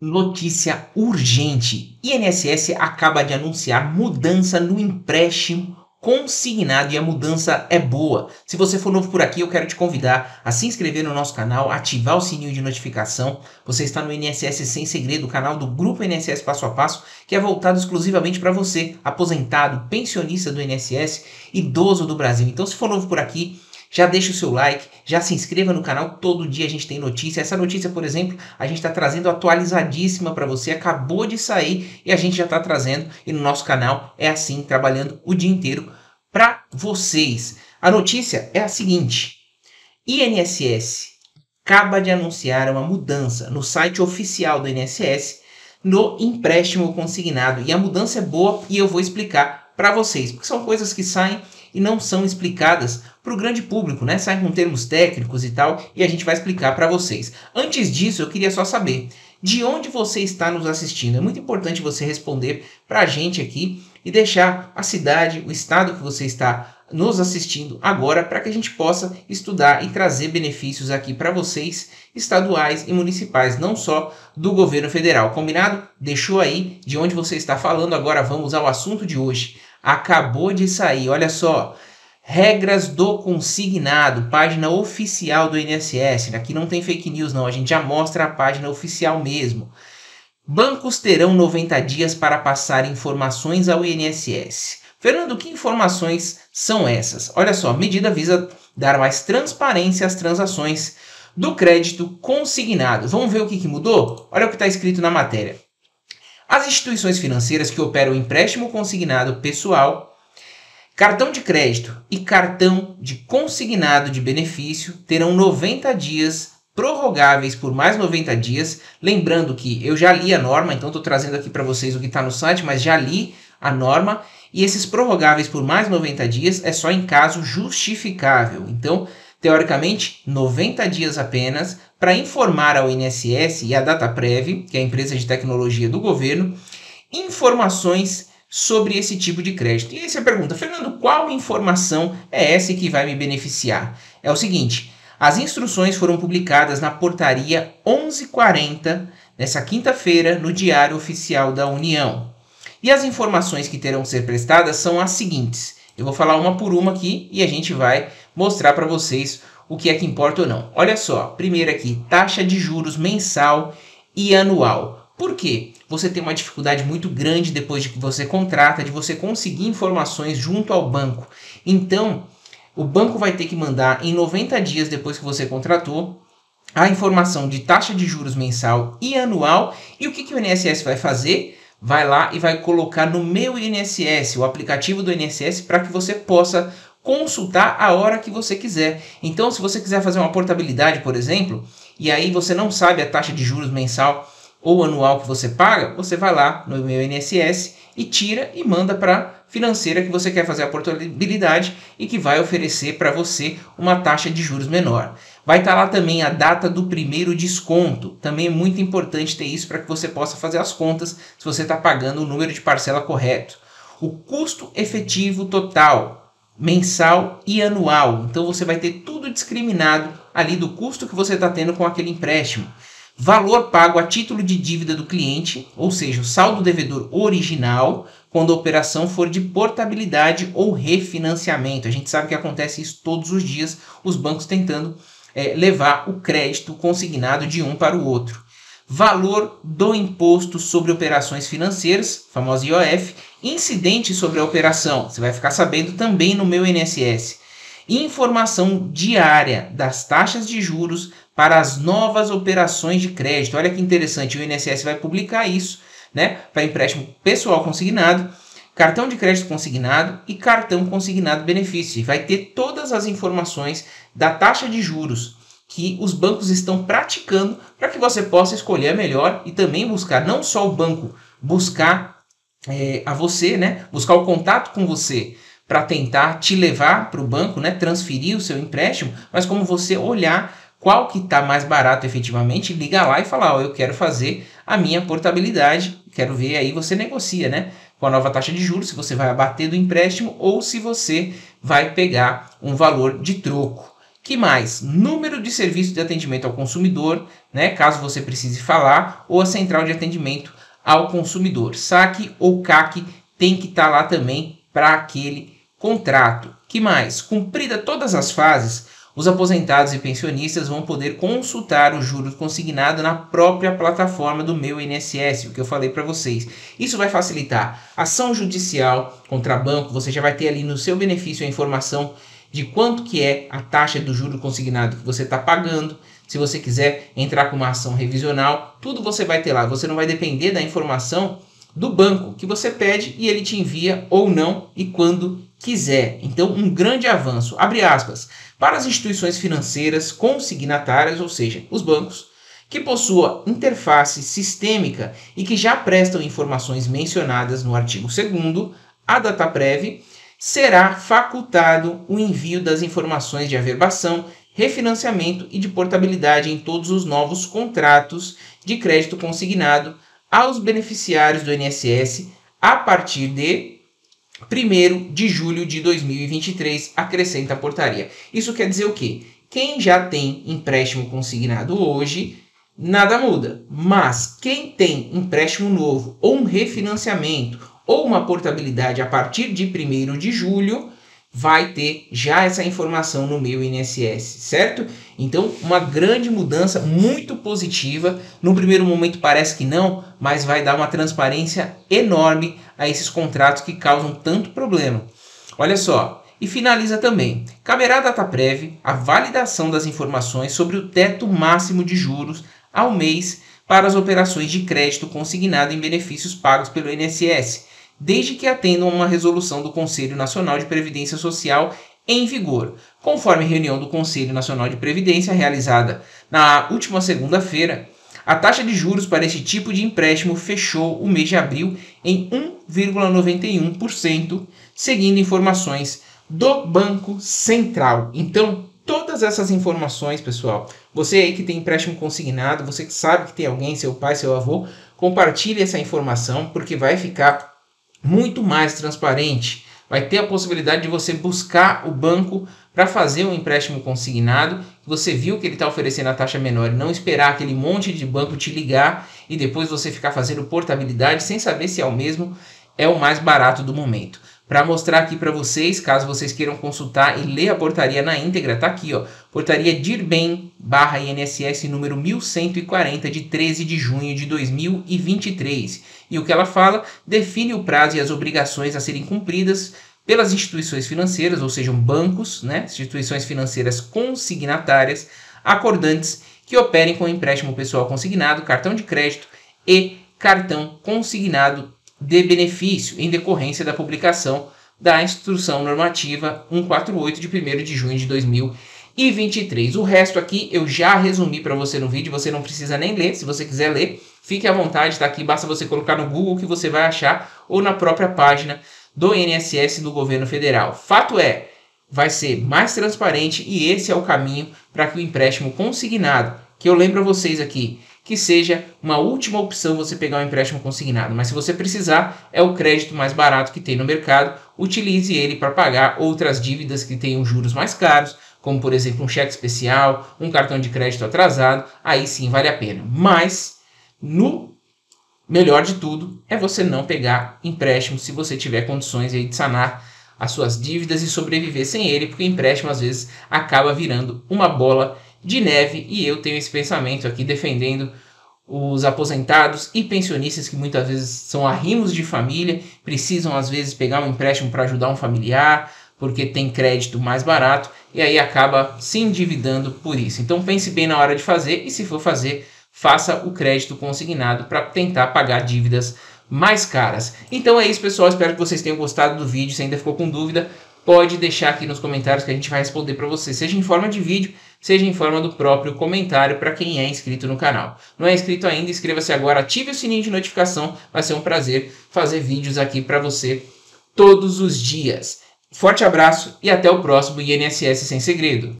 Notícia urgente: INSS acaba de anunciar mudança no empréstimo consignado e a mudança é boa. Se você for novo por aqui, eu quero te convidar a se inscrever no nosso canal, ativar o sininho de notificação. Você está no INSS Sem Segredo, o canal do Grupo INSS Passo a Passo, que é voltado exclusivamente para você, aposentado, pensionista do INSS, idoso do Brasil. Então, se for novo por aqui, já deixa o seu like, já se inscreva no canal, todo dia a gente tem notícia. Essa notícia, por exemplo, a gente está trazendo atualizadíssima para você, acabou de sair e a gente já está trazendo. E no nosso canal é assim, trabalhando o dia inteiro para vocês. A notícia é a seguinte: INSS acaba de anunciar uma mudança no site oficial do INSS no empréstimo consignado. E a mudança é boa e eu vou explicar para vocês, porque são coisas que saem e não são explicadas para o grande público, né? Saem com termos técnicos e tal, e a gente vai explicar para vocês. Antes disso, eu queria só saber de onde você está nos assistindo. É muito importante você responder para a gente aqui e deixar a cidade, o estado que você está nos assistindo agora para que a gente possa estudar e trazer benefícios aqui para vocês, estaduais e municipais, não só do governo federal. Combinado? Deixou aí de onde você está falando. Agora vamos ao assunto de hoje. Acabou de sair, olha só. Regras do consignado, página oficial do INSS. Aqui não tem fake news, não. A gente já mostra a página oficial mesmo. Bancos terão 90 dias para passar informações ao INSS. Fernando, que informações são essas? Olha só, a medida visa dar mais transparência às transações do crédito consignado. Vamos ver o que, que mudou? Olha o que está escrito na matéria. As instituições financeiras que operam empréstimo consignado pessoal Cartão de crédito e cartão de consignado de benefício terão 90 dias prorrogáveis por mais 90 dias. Lembrando que eu já li a norma, então estou trazendo aqui para vocês o que está no site, mas já li a norma. E esses prorrogáveis por mais 90 dias é só em caso justificável. Então, teoricamente, 90 dias apenas para informar ao INSS e à DataPrev, que é a empresa de tecnologia do governo, informações sobre esse tipo de crédito. E aí você pergunta, Fernando, qual informação é essa que vai me beneficiar? É o seguinte, as instruções foram publicadas na portaria 1140 nessa quinta-feira no Diário Oficial da União. E as informações que terão que ser prestadas são as seguintes. Eu vou falar uma por uma aqui e a gente vai mostrar para vocês o que é que importa ou não. Olha só, primeiro aqui, taxa de juros mensal e anual. Por quê? você tem uma dificuldade muito grande depois de que você contrata, de você conseguir informações junto ao banco. Então, o banco vai ter que mandar em 90 dias depois que você contratou a informação de taxa de juros mensal e anual. E o que, que o INSS vai fazer? Vai lá e vai colocar no meu INSS, o aplicativo do INSS, para que você possa consultar a hora que você quiser. Então, se você quiser fazer uma portabilidade, por exemplo, e aí você não sabe a taxa de juros mensal ou anual que você paga, você vai lá no meu INSS e tira e manda para a financeira que você quer fazer a portabilidade e que vai oferecer para você uma taxa de juros menor. Vai estar tá lá também a data do primeiro desconto. Também é muito importante ter isso para que você possa fazer as contas se você está pagando o número de parcela correto. O custo efetivo total, mensal e anual. Então você vai ter tudo discriminado ali do custo que você está tendo com aquele empréstimo valor pago a título de dívida do cliente, ou seja, o saldo devedor original, quando a operação for de portabilidade ou refinanciamento. A gente sabe que acontece isso todos os dias, os bancos tentando é, levar o crédito consignado de um para o outro. Valor do imposto sobre operações financeiras, famoso IOF, incidente sobre a operação. Você vai ficar sabendo também no meu INSS. Informação diária das taxas de juros para as novas operações de crédito. Olha que interessante, o INSS vai publicar isso, né, para empréstimo pessoal consignado, cartão de crédito consignado e cartão consignado benefício. Vai ter todas as informações da taxa de juros que os bancos estão praticando para que você possa escolher a melhor e também buscar não só o banco buscar é, a você, né, buscar o contato com você para tentar te levar para o banco, né, transferir o seu empréstimo, mas como você olhar qual que está mais barato efetivamente, liga lá e fala, ó, eu quero fazer a minha portabilidade, quero ver aí, você negocia, né? Com a nova taxa de juros, se você vai abater do empréstimo ou se você vai pegar um valor de troco. Que mais? Número de serviço de atendimento ao consumidor, né, caso você precise falar, ou a central de atendimento ao consumidor. SAC ou CAC tem que estar tá lá também para aquele contrato. Que mais? Cumprida todas as fases, os aposentados e pensionistas vão poder consultar o juros consignado na própria plataforma do meu INSS, o que eu falei para vocês. Isso vai facilitar ação judicial contra banco, você já vai ter ali no seu benefício a informação de quanto que é a taxa do juro consignado que você está pagando. Se você quiser entrar com uma ação revisional, tudo você vai ter lá. Você não vai depender da informação do banco que você pede e ele te envia ou não e quando quiser. Então, um grande avanço. Abre aspas. Para as instituições financeiras consignatárias, ou seja, os bancos, que possua interface sistêmica e que já prestam informações mencionadas no artigo 2 a DataPrev será facultado o envio das informações de averbação, refinanciamento e de portabilidade em todos os novos contratos de crédito consignado aos beneficiários do INSS a partir de 1 de julho de 2023, acrescenta a portaria. Isso quer dizer o quê? Quem já tem empréstimo consignado hoje, nada muda. Mas quem tem empréstimo novo ou um refinanciamento ou uma portabilidade a partir de 1 de julho, vai ter já essa informação no meu INSS, certo? Então, uma grande mudança muito positiva. No primeiro momento parece que não, mas vai dar uma transparência enorme a esses contratos que causam tanto problema. Olha só, e finaliza também. Caberá à DataPrev a validação das informações sobre o teto máximo de juros ao mês para as operações de crédito consignado em benefícios pagos pelo INSS desde que atendam a uma resolução do Conselho Nacional de Previdência Social em vigor, conforme reunião do Conselho Nacional de Previdência realizada na última segunda-feira. A taxa de juros para esse tipo de empréstimo fechou o mês de abril em 1,91%, seguindo informações do Banco Central. Então, todas essas informações, pessoal, você aí que tem empréstimo consignado, você que sabe que tem alguém, seu pai, seu avô, compartilhe essa informação porque vai ficar muito mais transparente. Vai ter a possibilidade de você buscar o banco para fazer um empréstimo consignado. Você viu que ele está oferecendo a taxa menor e não esperar aquele monte de banco te ligar e depois você ficar fazendo portabilidade sem saber se é o mesmo, é o mais barato do momento para mostrar aqui para vocês, caso vocês queiram consultar e ler a portaria na íntegra, tá aqui, ó. Portaria DIRBEM barra INSS número 1140 de 13 de junho de 2023. E o que ela fala define o prazo e as obrigações a serem cumpridas pelas instituições financeiras, ou sejam, bancos, né, instituições financeiras consignatárias, acordantes que operem com empréstimo pessoal consignado, cartão de crédito e cartão consignado de benefício em decorrência da publicação da Instrução Normativa 148 de 1 de junho de 2023. O resto aqui eu já resumi para você no vídeo, você não precisa nem ler, se você quiser ler, fique à vontade, está aqui, basta você colocar no Google que você vai achar ou na própria página do INSS do governo federal. Fato é, vai ser mais transparente e esse é o caminho para que o empréstimo consignado, que eu lembro a vocês aqui, que seja uma última opção você pegar um empréstimo consignado. Mas se você precisar, é o crédito mais barato que tem no mercado. Utilize ele para pagar outras dívidas que tenham juros mais caros, como por exemplo um cheque especial, um cartão de crédito atrasado. Aí sim vale a pena. Mas no melhor de tudo é você não pegar empréstimo se você tiver condições aí de sanar as suas dívidas e sobreviver sem ele, porque o empréstimo às vezes acaba virando uma bola de neve e eu tenho esse pensamento aqui defendendo os aposentados e pensionistas que muitas vezes são arrimos de família, precisam às vezes pegar um empréstimo para ajudar um familiar, porque tem crédito mais barato e aí acaba se endividando por isso. Então pense bem na hora de fazer e se for fazer, faça o crédito consignado para tentar pagar dívidas mais caras. Então é isso, pessoal. Espero que vocês tenham gostado do vídeo. Se ainda ficou com dúvida, pode deixar aqui nos comentários que a gente vai responder para você, seja em forma de vídeo, seja em forma do próprio comentário para quem é inscrito no canal. Não é inscrito ainda? Inscreva-se agora, ative o sininho de notificação, vai ser um prazer fazer vídeos aqui para você todos os dias. Forte abraço e até o próximo INSS Sem Segredo.